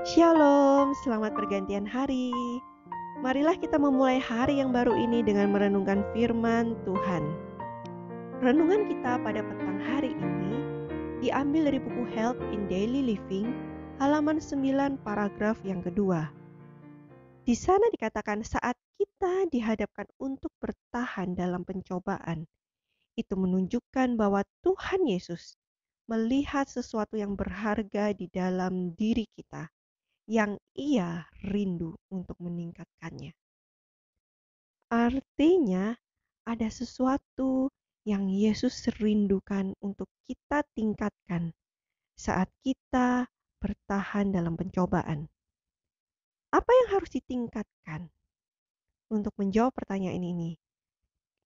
Shalom, selamat pergantian hari. Marilah kita memulai hari yang baru ini dengan merenungkan firman Tuhan. Renungan kita pada petang hari ini diambil dari buku Help in Daily Living, halaman 9 paragraf yang kedua. Di sana dikatakan saat kita dihadapkan untuk bertahan dalam pencobaan, itu menunjukkan bahwa Tuhan Yesus melihat sesuatu yang berharga di dalam diri kita yang ia rindu untuk meningkatkannya. Artinya, ada sesuatu yang Yesus rindukan untuk kita tingkatkan saat kita bertahan dalam pencobaan. Apa yang harus ditingkatkan? Untuk menjawab pertanyaan ini,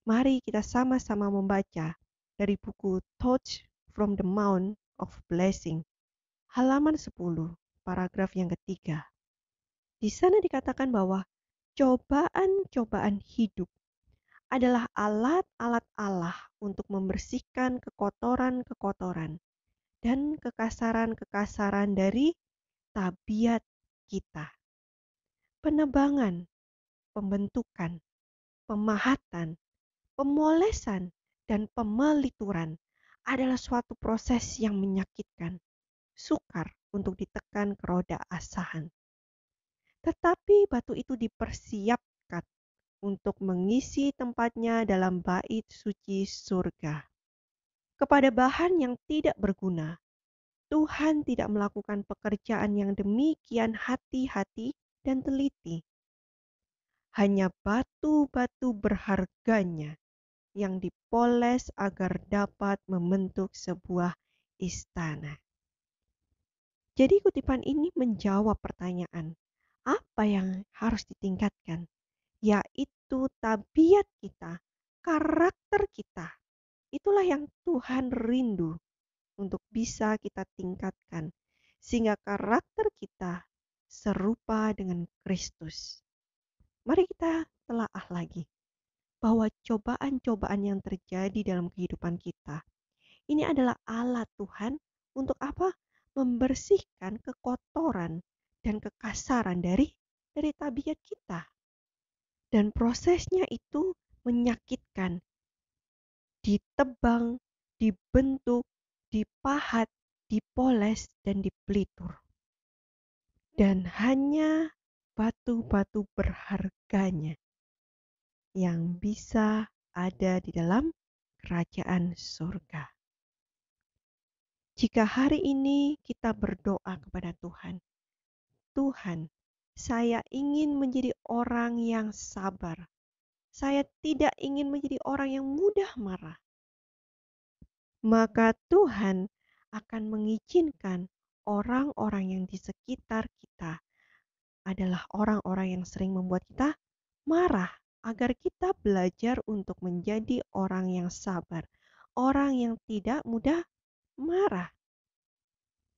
mari kita sama-sama membaca dari buku Touch from the Mount of Blessing, halaman 10 paragraf yang ketiga. Di sana dikatakan bahwa cobaan-cobaan hidup adalah alat-alat Allah untuk membersihkan kekotoran-kekotoran dan kekasaran-kekasaran dari tabiat kita. Penebangan, pembentukan, pemahatan, pemolesan, dan pemelituran adalah suatu proses yang menyakitkan, sukar, untuk ditekan ke roda asahan. Tetapi batu itu dipersiapkan untuk mengisi tempatnya dalam bait suci surga. Kepada bahan yang tidak berguna, Tuhan tidak melakukan pekerjaan yang demikian hati-hati dan teliti. Hanya batu-batu berharganya yang dipoles agar dapat membentuk sebuah istana. Jadi kutipan ini menjawab pertanyaan, apa yang harus ditingkatkan? Yaitu tabiat kita, karakter kita. Itulah yang Tuhan rindu untuk bisa kita tingkatkan sehingga karakter kita serupa dengan Kristus. Mari kita telaah lagi bahwa cobaan-cobaan yang terjadi dalam kehidupan kita ini adalah alat Tuhan untuk apa? Membersihkan kekotoran dan kekasaran dari dari tabiat kita. Dan prosesnya itu menyakitkan. Ditebang, dibentuk, dipahat, dipoles, dan dipelitur. Dan hanya batu-batu berharganya yang bisa ada di dalam kerajaan surga. Jika hari ini kita berdoa kepada Tuhan, Tuhan, saya ingin menjadi orang yang sabar. Saya tidak ingin menjadi orang yang mudah marah. Maka Tuhan akan mengizinkan orang-orang yang di sekitar kita adalah orang-orang yang sering membuat kita marah agar kita belajar untuk menjadi orang yang sabar, orang yang tidak mudah marah.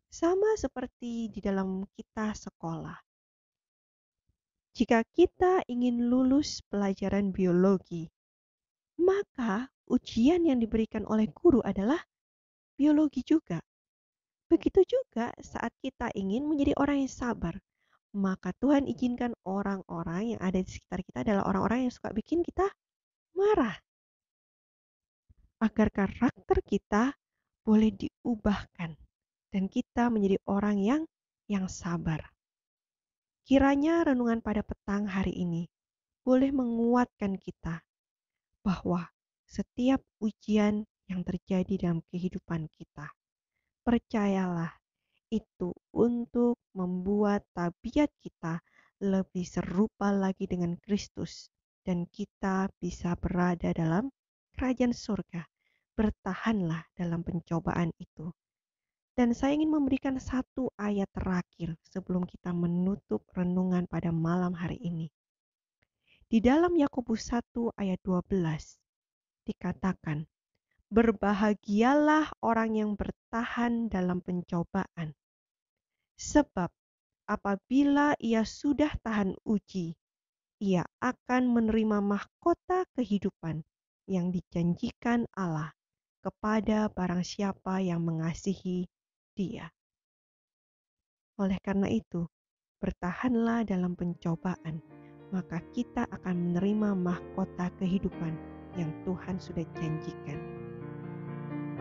Sama seperti di dalam kita sekolah. Jika kita ingin lulus pelajaran biologi, maka ujian yang diberikan oleh guru adalah biologi juga. Begitu juga saat kita ingin menjadi orang yang sabar, maka Tuhan izinkan orang-orang yang ada di sekitar kita adalah orang-orang yang suka bikin kita marah. Agar karakter kita boleh diubahkan dan kita menjadi orang yang yang sabar. Kiranya renungan pada petang hari ini boleh menguatkan kita bahwa setiap ujian yang terjadi dalam kehidupan kita, percayalah itu untuk membuat tabiat kita lebih serupa lagi dengan Kristus dan kita bisa berada dalam kerajaan surga bertahanlah dalam pencobaan itu. Dan saya ingin memberikan satu ayat terakhir sebelum kita menutup renungan pada malam hari ini. Di dalam Yakobus 1 ayat 12 dikatakan, Berbahagialah orang yang bertahan dalam pencobaan. Sebab apabila ia sudah tahan uji, ia akan menerima mahkota kehidupan yang dijanjikan Allah kepada barang siapa yang mengasihi Dia. Oleh karena itu, bertahanlah dalam pencobaan, maka kita akan menerima mahkota kehidupan yang Tuhan sudah janjikan.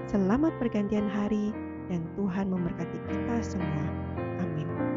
Selamat pergantian hari, dan Tuhan memberkati kita semua. Amin.